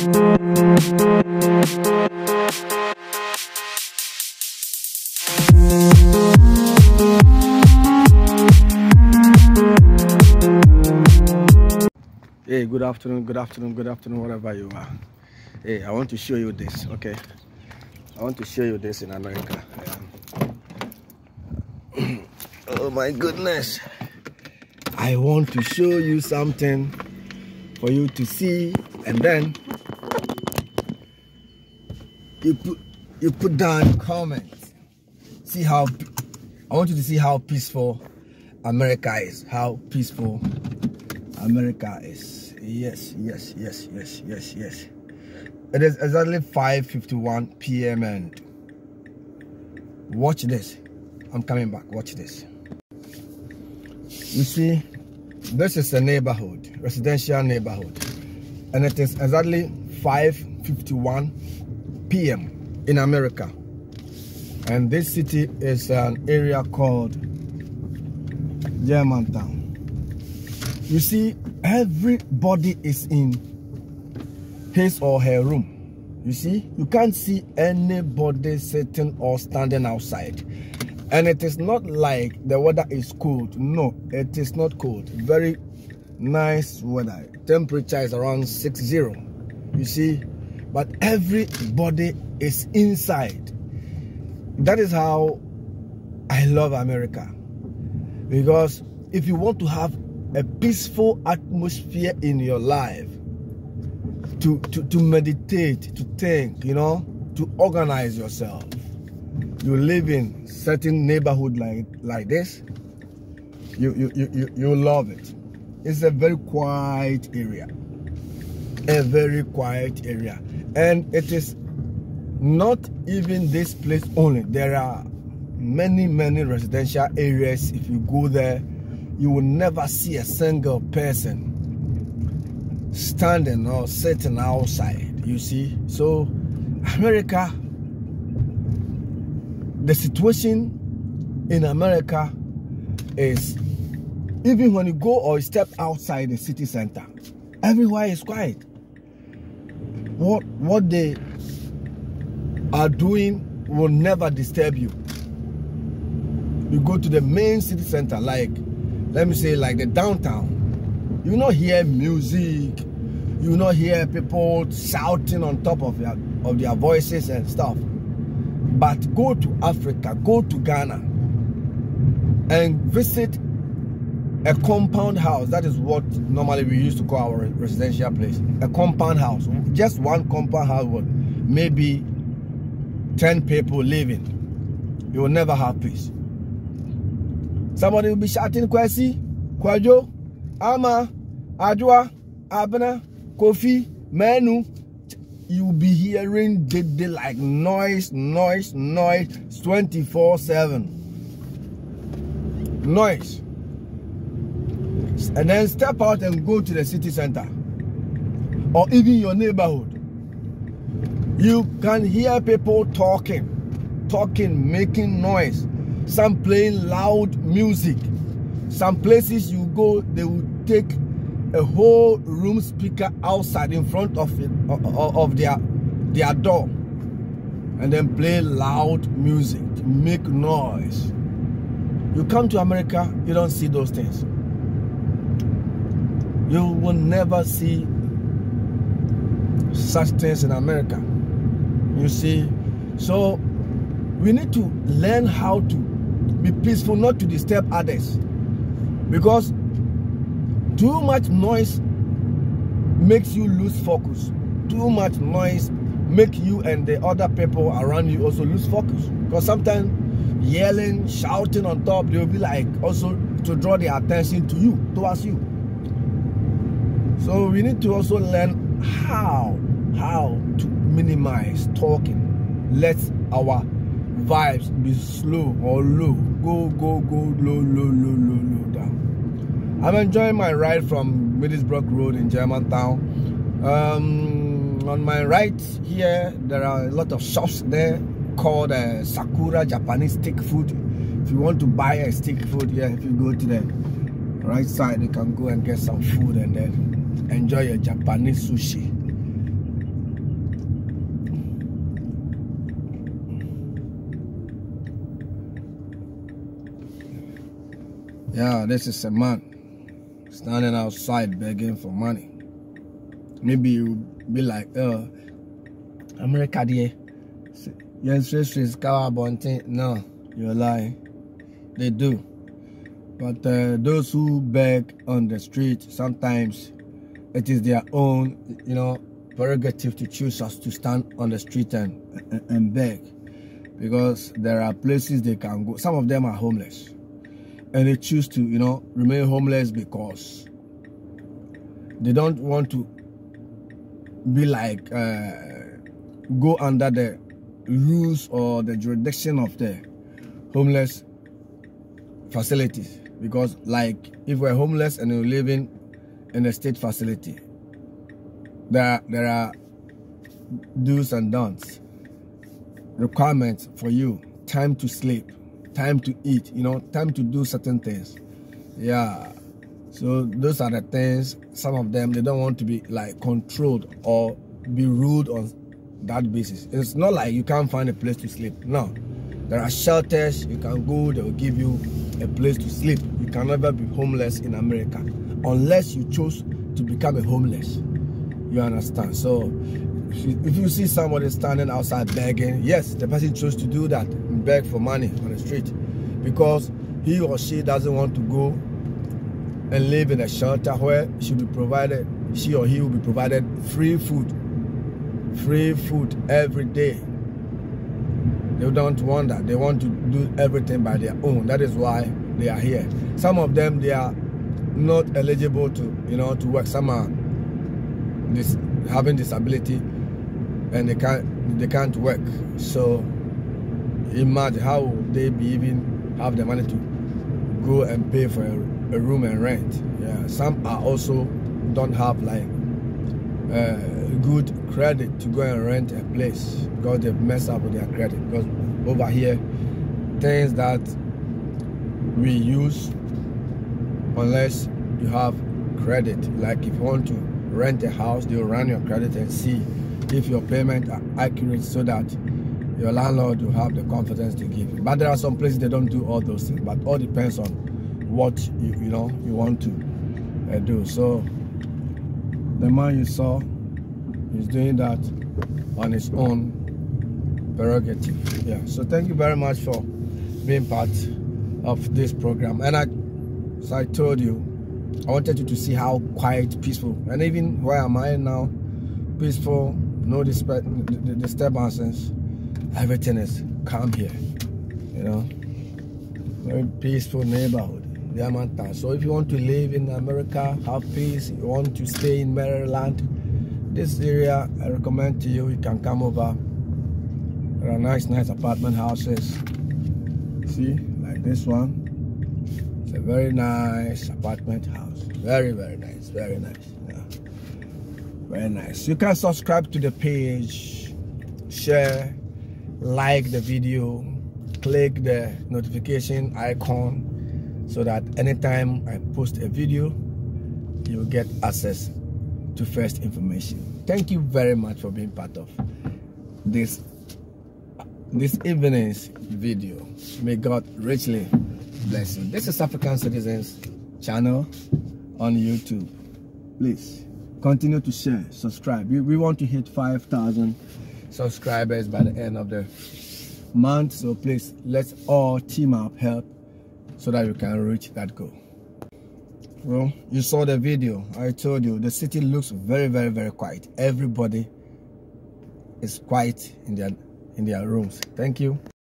Hey, good afternoon, good afternoon, good afternoon, wherever you are. Hey, I want to show you this, okay? I want to show you this in America. Um, oh my goodness. I want to show you something for you to see and then you put you put down comments. See how I want you to see how peaceful America is. How peaceful America is. Yes, yes, yes, yes, yes, yes. It is exactly 5:51 p.m. and watch this. I'm coming back. Watch this. You see, this is a neighborhood, residential neighborhood, and it is exactly 5:51 p.m. in America. And this city is an area called Germantown. You see, everybody is in his or her room. You see, you can't see anybody sitting or standing outside. And it is not like the weather is cold. No, it is not cold. Very nice weather. Temperature is around 60. You see, but everybody is inside. That is how I love America. Because if you want to have a peaceful atmosphere in your life to, to, to meditate, to think, you know, to organize yourself. You live in certain neighborhood like like this, you you, you, you love it. It's a very quiet area. A very quiet area. And it is not even this place only. There are many, many residential areas. If you go there, you will never see a single person standing or sitting outside. You see? So, America, the situation in America is even when you go or step outside the city center, everywhere is quiet. What what they are doing will never disturb you. You go to the main city center like let me say like the downtown. You not hear music. You not hear people shouting on top of of their voices and stuff. But go to africa go to ghana and visit a compound house that is what normally we used to call our residential place a compound house just one compound house with maybe 10 people living you will never have peace Somebody will be shouting Kwesi, Kwajo, Ama, Adwa, Abena, Kofi, Menu. You'll be hearing the, the like noise, noise, noise 24 7. Noise. And then step out and go to the city center or even your neighborhood. You can hear people talking, talking, making noise some playing loud music. Some places you go, they will take a whole room speaker outside in front of it, of their their door, and then play loud music, make noise. You come to America, you don't see those things. You will never see such things in America. You see, so we need to learn how to be peaceful, not to disturb others. Because too much noise makes you lose focus. Too much noise make you and the other people around you also lose focus. Because sometimes yelling, shouting on top, they'll be like also to draw their attention to you, towards you. So we need to also learn how, how to minimize talking. Let our vibes be slow or low. Go, go, go, low, low, low, low, low down. I'm enjoying my ride from Middlebrook Road in Germantown. Um, on my right here, there are a lot of shops there called uh, Sakura Japanese Stick Food. If you want to buy a stick food here, if you go to the right side, you can go and get some food and then enjoy your Japanese sushi. Yeah, this is a man standing outside begging for money. Maybe you'll be like, uh, America, dear. Yes, yes, yes, Kawabonte. No, you're lying. They do. But uh, those who beg on the street sometimes it is their own, you know, prerogative to choose us to stand on the street and, and, beg. Because there are places they can go. Some of them are homeless. And they choose to, you know, remain homeless because they don't want to be like, uh, go under the rules or the jurisdiction of the homeless facilities because like if we're homeless and we're living in a state facility. There there are do's and don'ts requirements for you time to sleep time to eat you know time to do certain things. Yeah. So those are the things some of them they don't want to be like controlled or be ruled on that basis. It's not like you can't find a place to sleep. No. There are shelters you can go they will give you a place to sleep. You can never be homeless in America unless you choose to become a homeless. You understand? So if you see somebody standing outside begging, yes, the person chose to do that beg for money on the street because he or she doesn't want to go and live in a shelter where she will be provided, she or he will be provided free food, free food every day they don't want that. They want to do everything by their own. That is why they are here. Some of them, they are not eligible to, you know, to work. Some are this, having disability and they can't, they can't work. So imagine how they be even have the money to go and pay for a, a room and rent. Yeah. Some are also don't have like uh, good credit to go and rent a place because they've messed up with their credit. Because over here, things that we use, unless you have credit, like if you want to rent a house, they'll run your credit and see if your payment are accurate so that your landlord will have the confidence to give you. But there are some places they don't do all those things, but all depends on what you, you know you want to uh, do. So the man you saw is doing that on his own prerogative. Yeah. So thank you very much for being part of this program. And I, as I told you, I wanted you to see how quiet, peaceful, and even where am I now? Peaceful, no disturbances. Everything is calm here. You know, very peaceful neighborhood. Diamond So if you want to live in America, have peace, you want to stay in Maryland, this area I recommend to you, you can come over. There are nice, nice apartment houses. See, like this one. Very nice apartment house. Very, very nice, very nice. Yeah. Very nice. You can subscribe to the page, share, like the video, click the notification icon so that anytime I post a video, you get access to first information. Thank you very much for being part of this this evening's video. May God richly bless you. This is African Citizens channel on YouTube. Please continue to share, subscribe. We, we want to hit 5,000 subscribers by the end of the month. So please, let's all team up, help so that you can reach that goal. Well, you saw the video. I told you the city looks very, very, very quiet. Everybody is quiet in their in their rooms. Thank you.